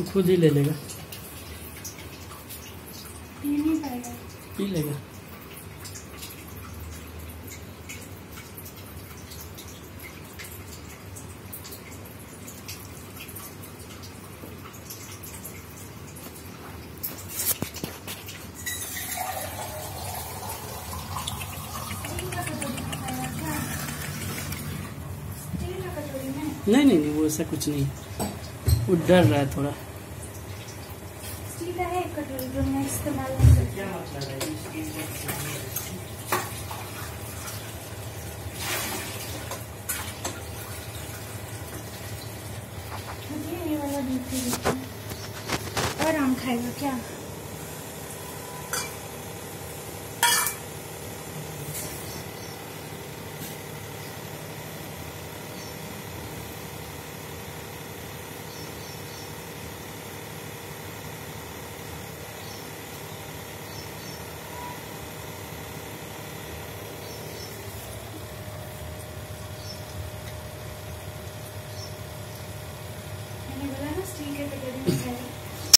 तो खुद ही ले लेगा। पी लेगा। नहीं नहीं नहीं वो ऐसा कुछ नहीं। वो डर रहा है थोड़ा। स्टील का है कटोरी जो मैं इस्तेमाल नहीं करती। क्या मतलब है ये वाला हूँ। और आम खाएगा क्या? changes a little bit.